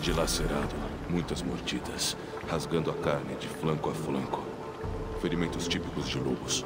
foi dilacerado, muitas mordidas, rasgando a carne de flanco a flanco. Ferimentos típicos de lobos.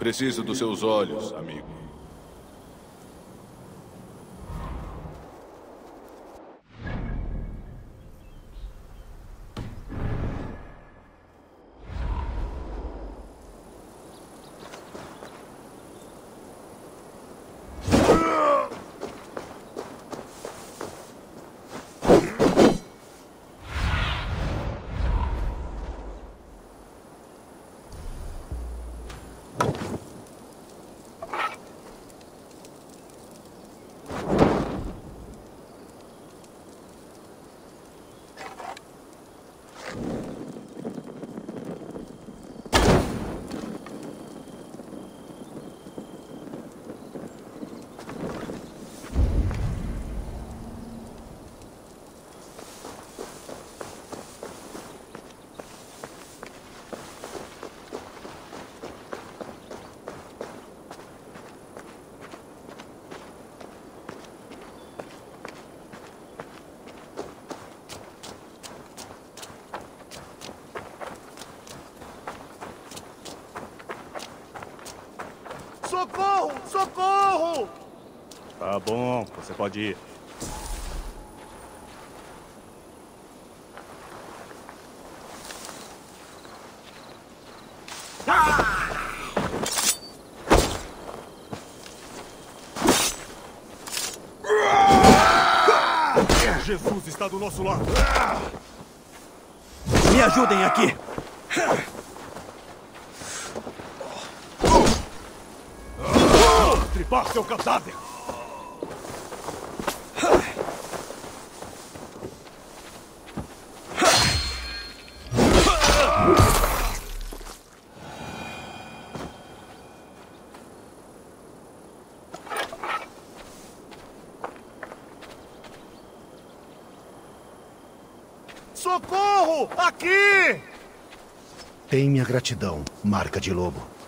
Preciso dos seus olhos, amigo. Socorro! Tá bom, você pode ir. Jesus está do nosso lado. Me ajudem aqui! Tripar seu cadáver! Socorro! Aqui! Tem minha gratidão, marca de lobo.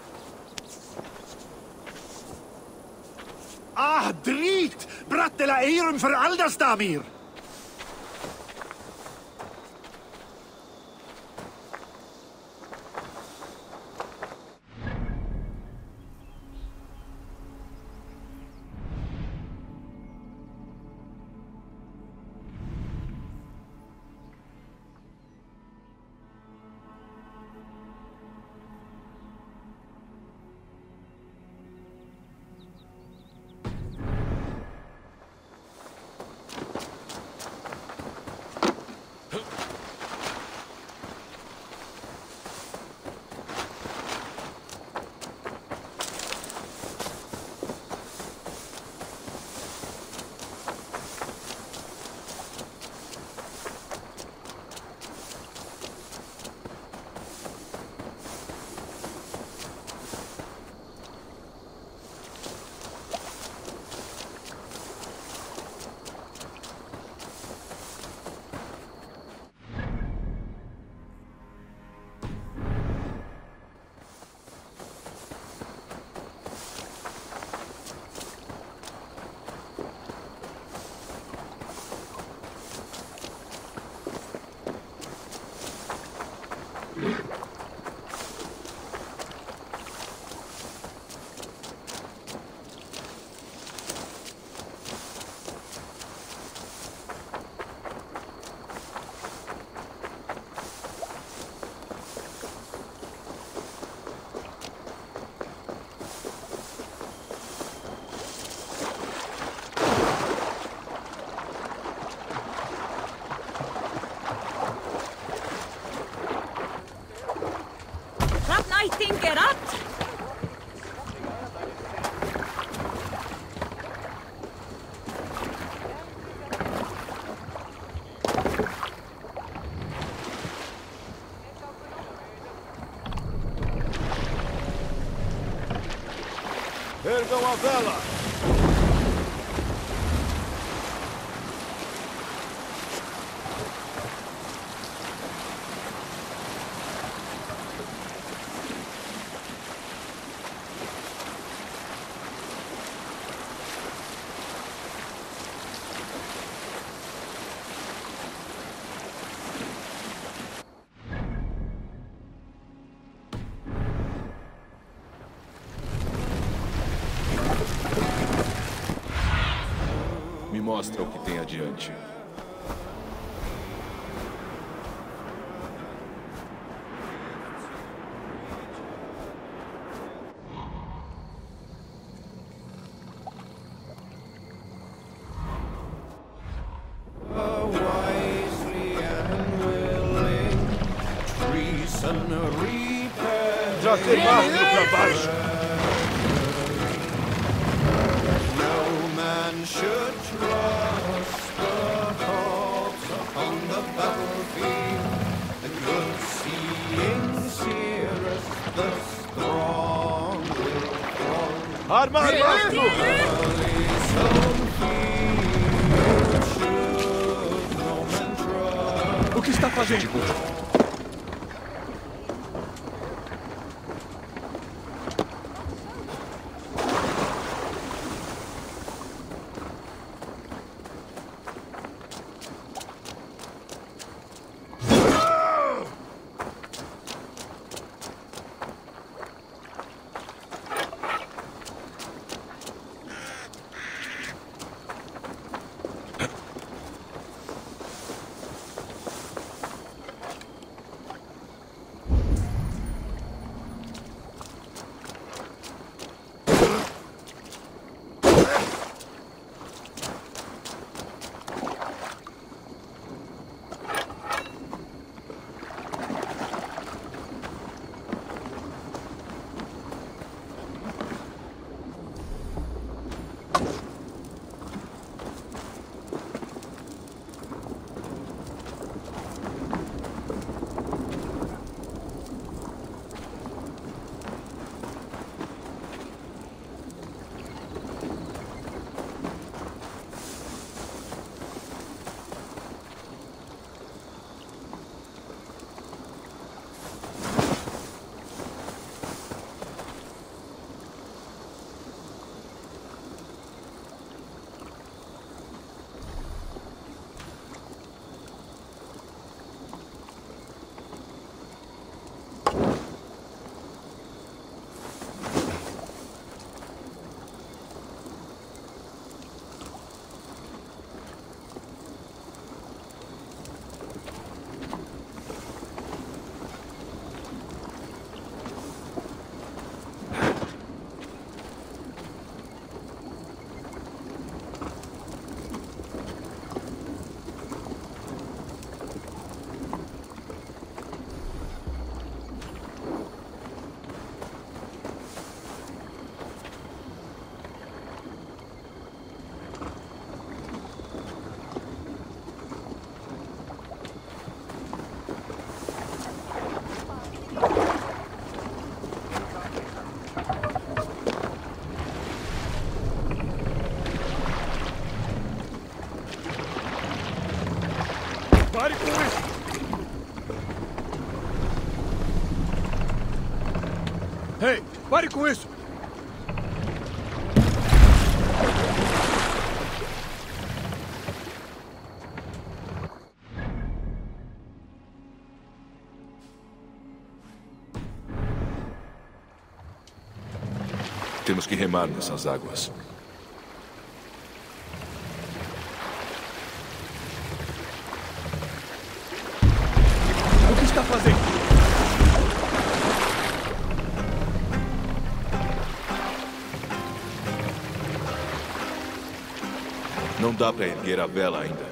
Verehrung für all das Damir. fucking get up! Here go Avella! mostra o que tem adiante. Pare com isso! Temos que remar nessas águas. dá pra erguer a vela ainda.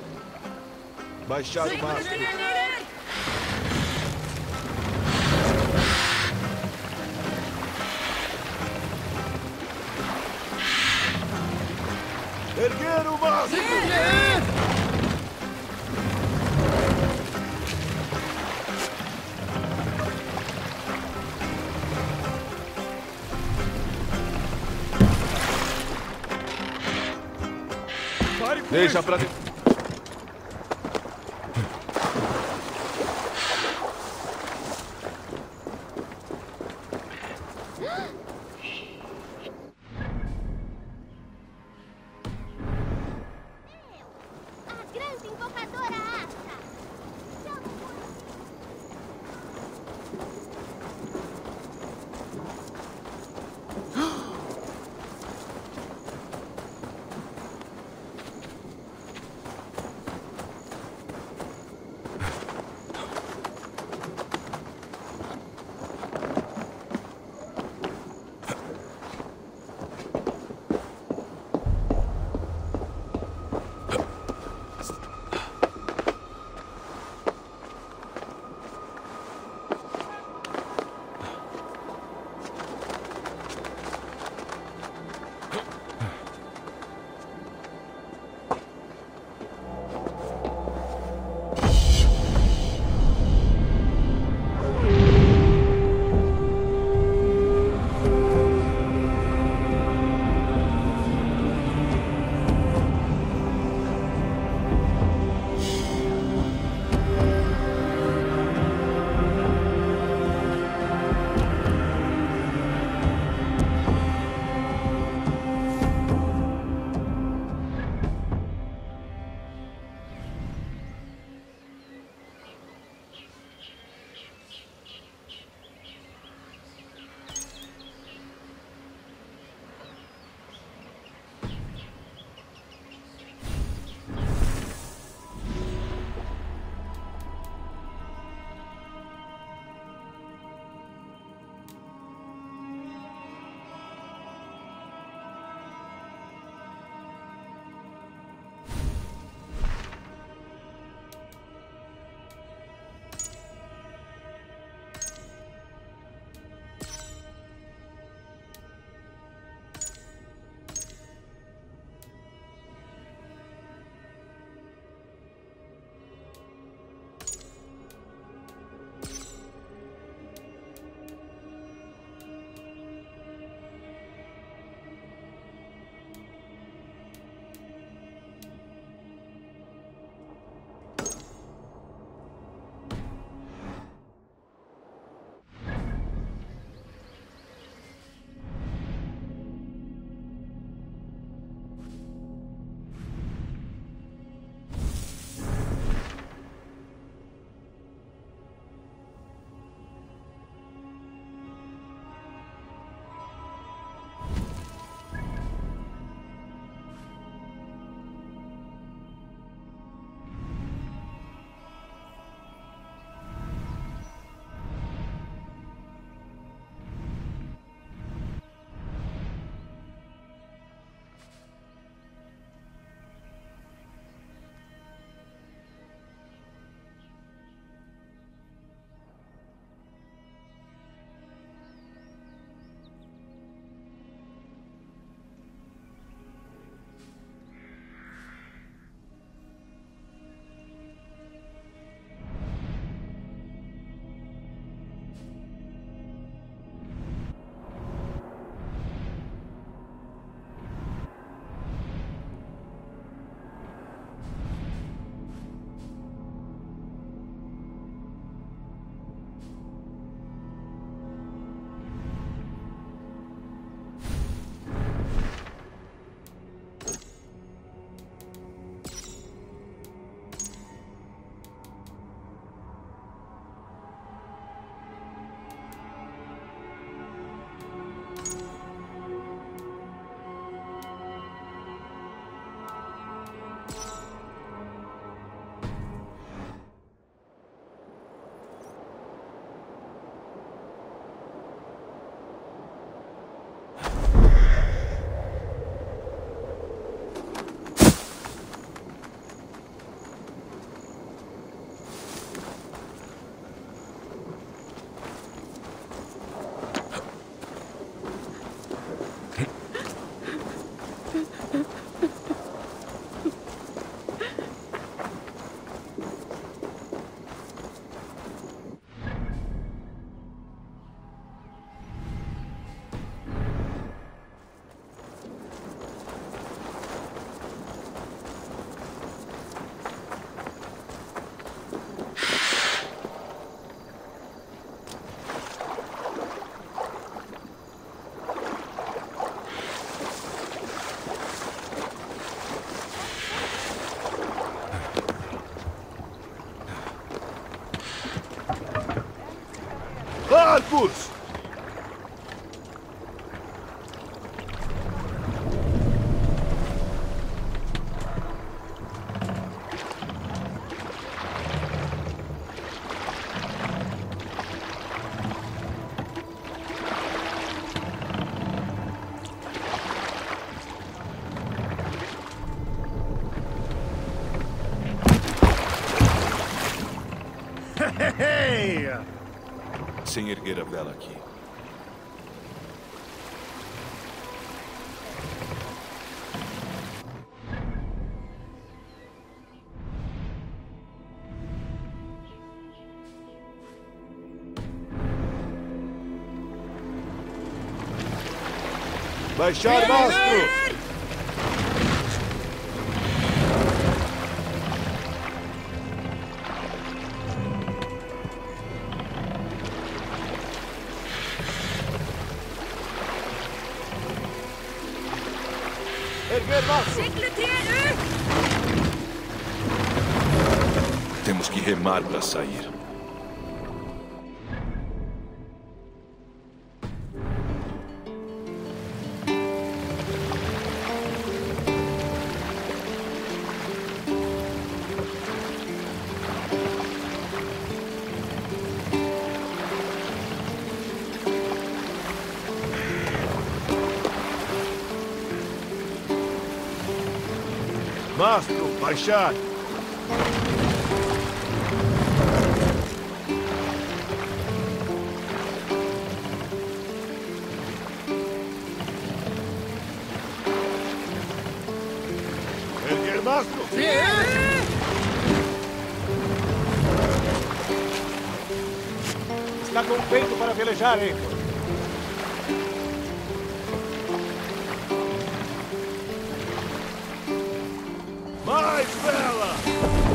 Baixar o mastro. deixar pra depois. push. Sem erguer a vela aqui. Baixar mastro! Sair. Mastro, baixar! Mastro! Está com vento para velejar, Heitor. Mais vela!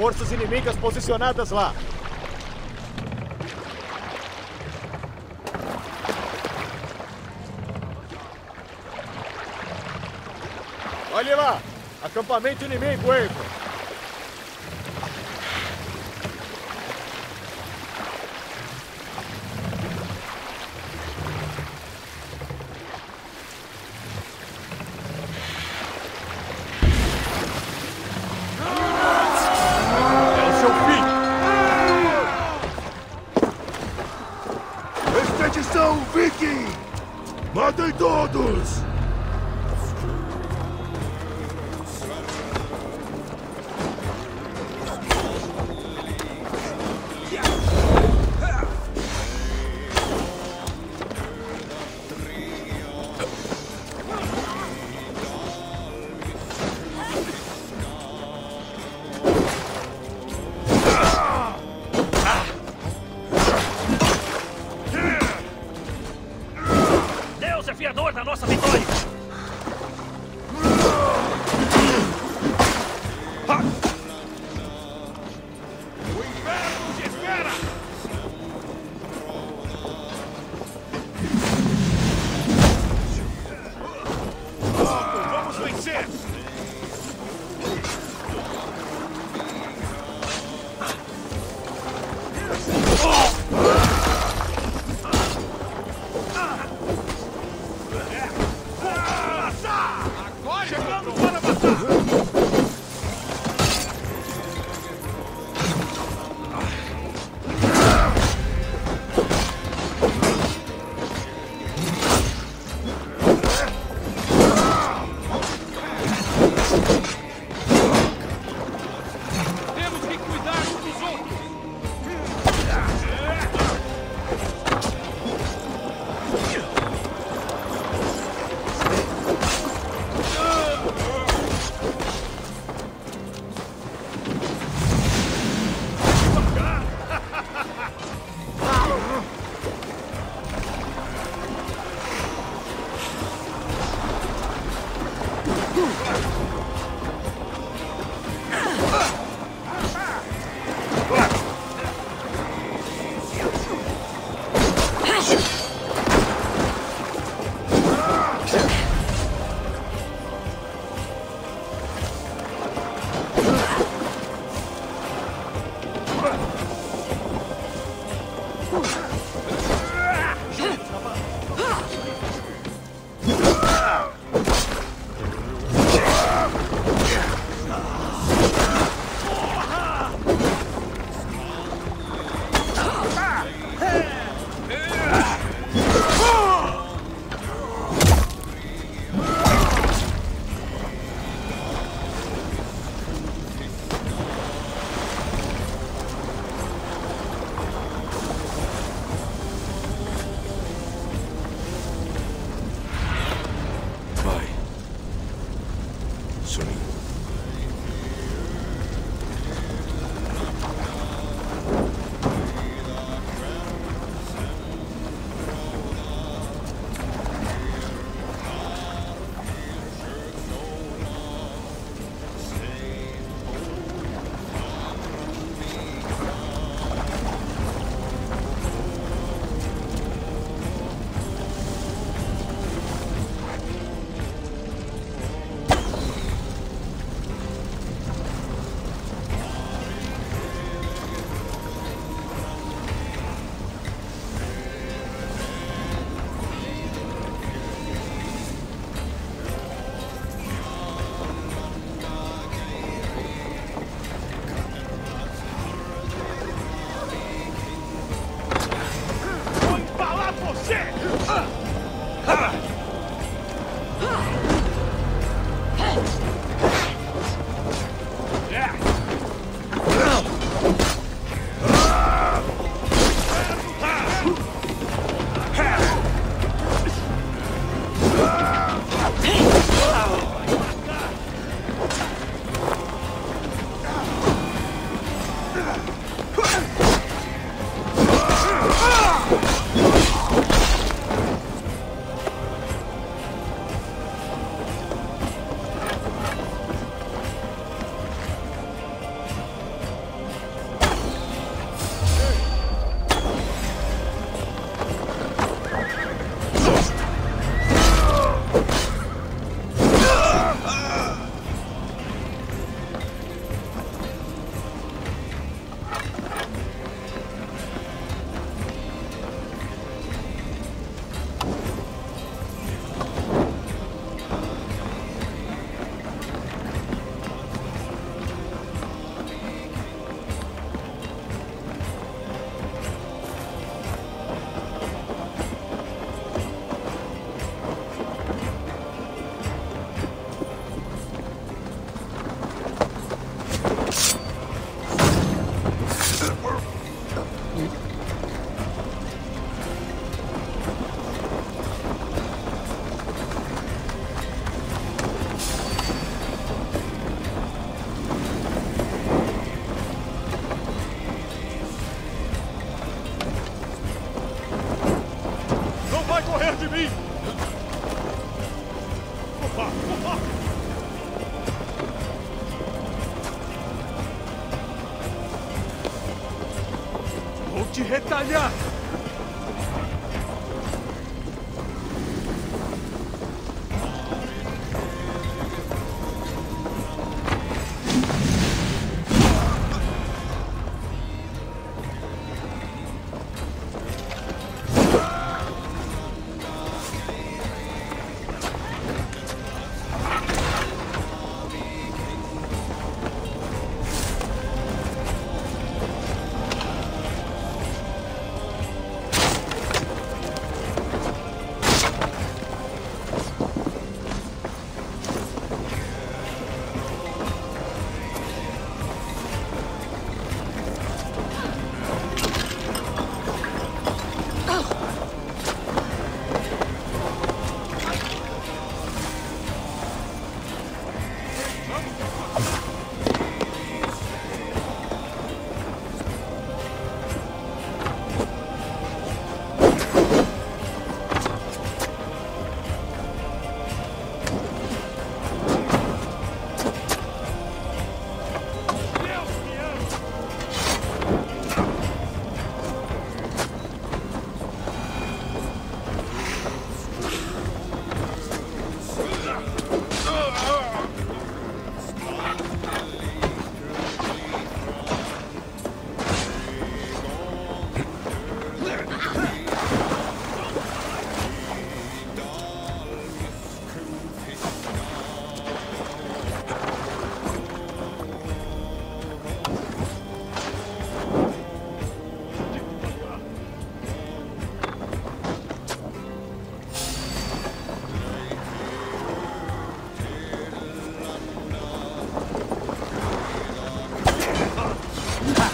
Forças inimigas posicionadas lá. Olhe lá, acampamento inimigo, Heitor.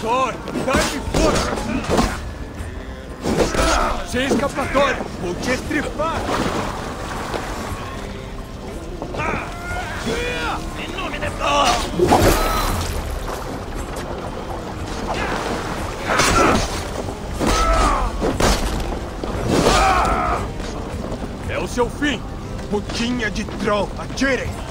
Thor, dá-me força! Sem escapatória! Vou te estripar! Em nome de Thor! É o seu fim! Putinha de troll! Atirem!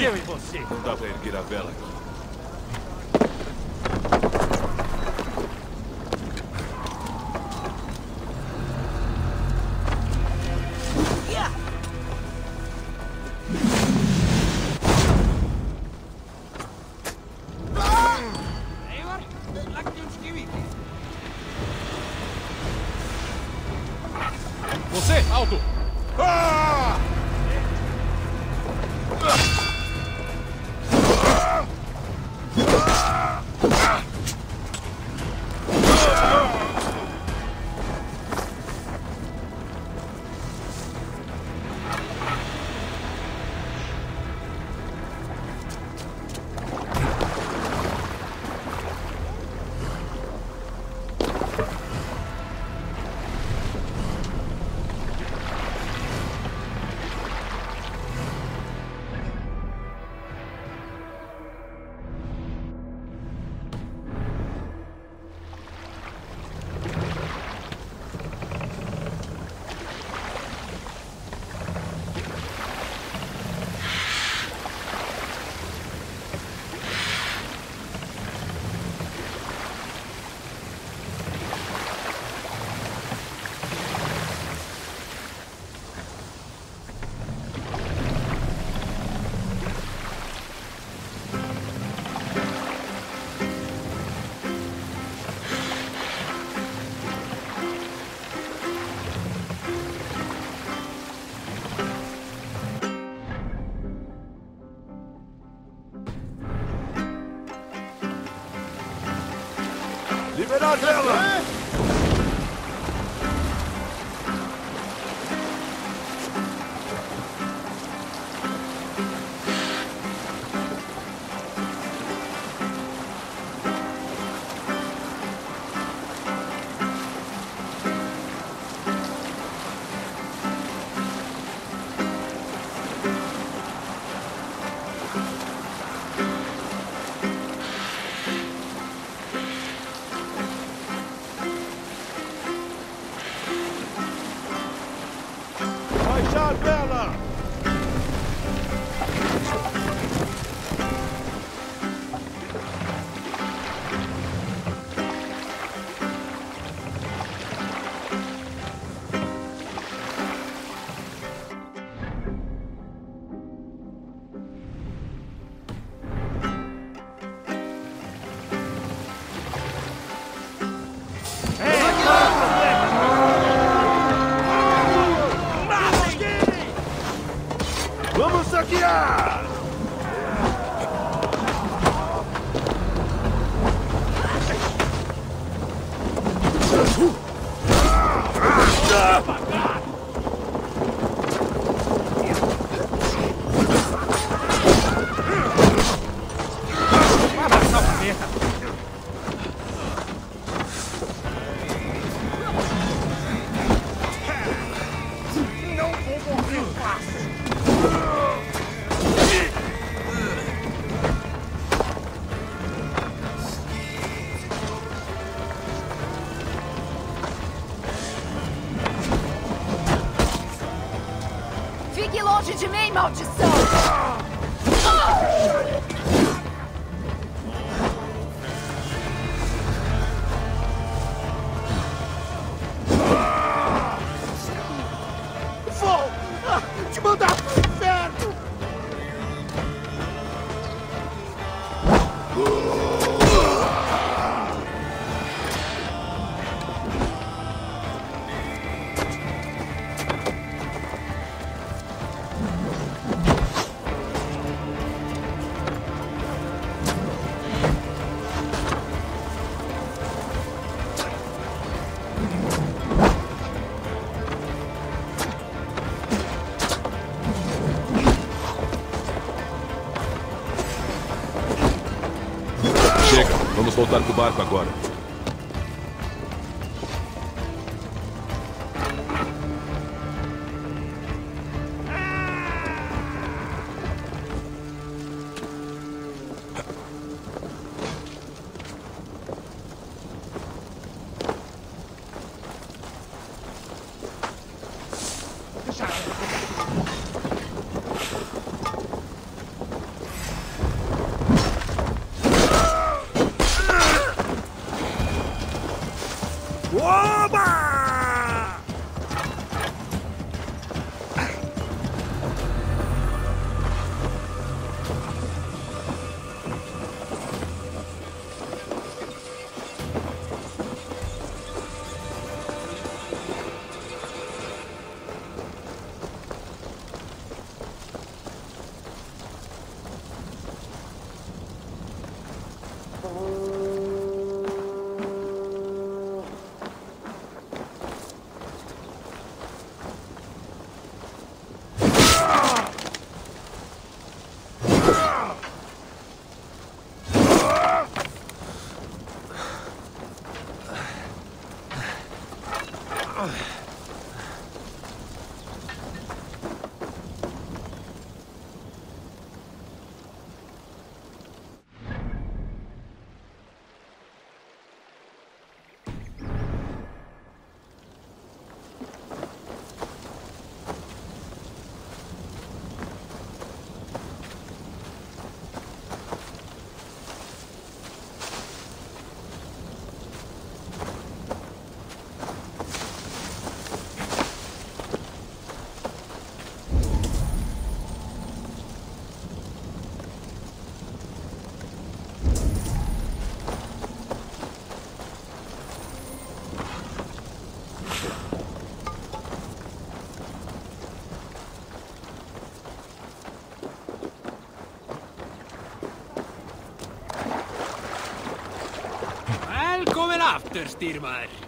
Eu e você! Não dá pra erguer a vela longe de vamos voltar pro barco agora. Styrmaður.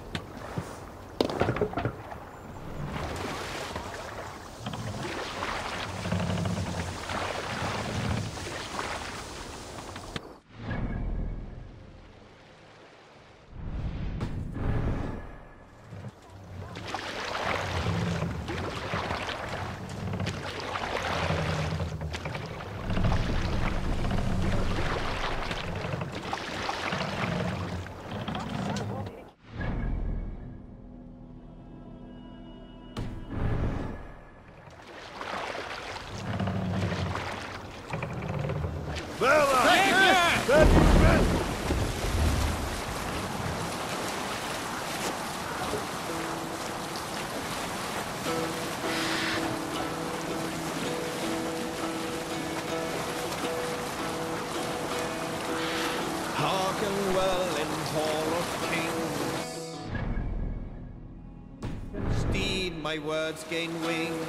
My words gain wings.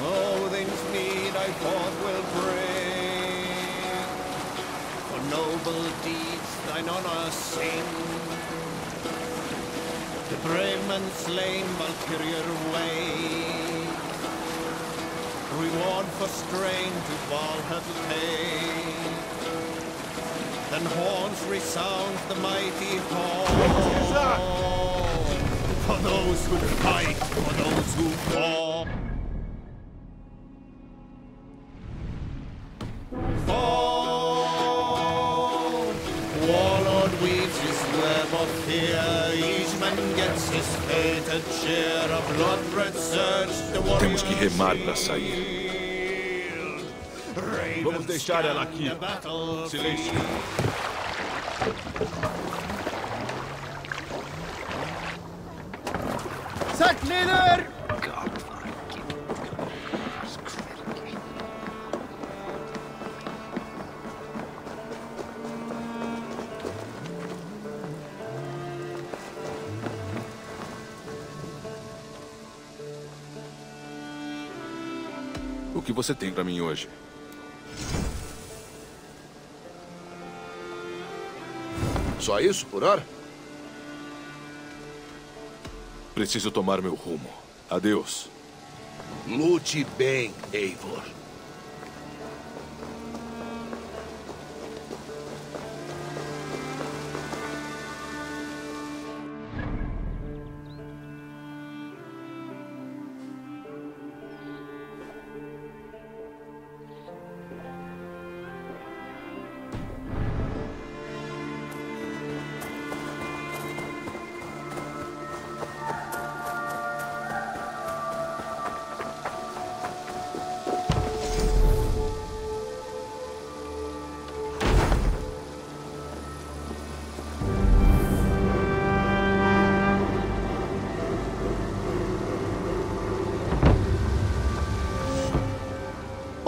Oh, things need I forth will bring. For noble deeds thine honor sing. The brave men slain Valkyrier way. Reward for strain to Valhall pay. Then horns resound the mighty horn. For those who fight, for those who fall. Fall. Warlord weaves his web of fear. Each man gets his fated share of blood-red surge. Temos que remar para sair. Vamos deixar ela aqui. The O que você tem para mim hoje? Só isso por hora? Preciso tomar meu rumo. Adeus. Lute bem, Eivor.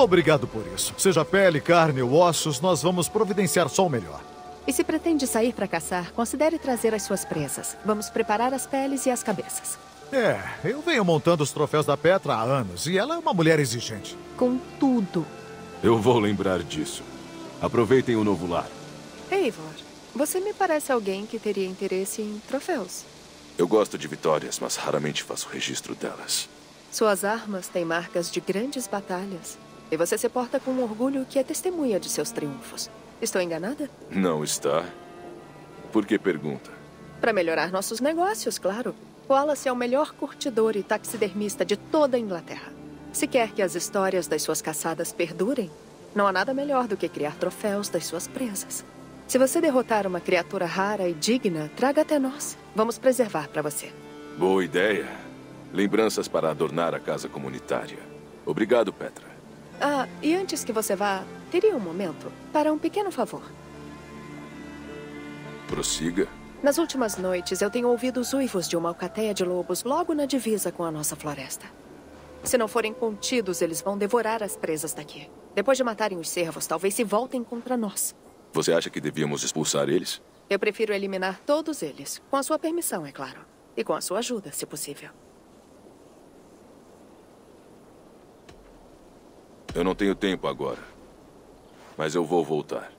Obrigado por isso. Seja pele, carne ou ossos, nós vamos providenciar só o melhor. E se pretende sair para caçar, considere trazer as suas presas. Vamos preparar as peles e as cabeças. É, eu venho montando os troféus da Petra há anos e ela é uma mulher exigente. Com tudo. Eu vou lembrar disso. Aproveitem o novo lar. Eivor, você me parece alguém que teria interesse em troféus. Eu gosto de vitórias, mas raramente faço registro delas. Suas armas têm marcas de grandes batalhas. E você se porta com um orgulho que é testemunha de seus triunfos. Estou enganada? Não está? Por que pergunta? Para melhorar nossos negócios, claro. Wallace é o melhor curtidor e taxidermista de toda a Inglaterra. Se quer que as histórias das suas caçadas perdurem, não há nada melhor do que criar troféus das suas presas. Se você derrotar uma criatura rara e digna, traga até nós. Vamos preservar para você. Boa ideia. Lembranças para adornar a casa comunitária. Obrigado, Petra. Ah, e antes que você vá, teria um momento para um pequeno favor. Prossiga. Nas últimas noites, eu tenho ouvido os uivos de uma alcateia de lobos logo na divisa com a nossa floresta. Se não forem contidos, eles vão devorar as presas daqui. Depois de matarem os cervos, talvez se voltem contra nós. Você acha que devíamos expulsar eles? Eu prefiro eliminar todos eles, com a sua permissão, é claro. E com a sua ajuda, se possível. Eu não tenho tempo agora. Mas eu vou voltar.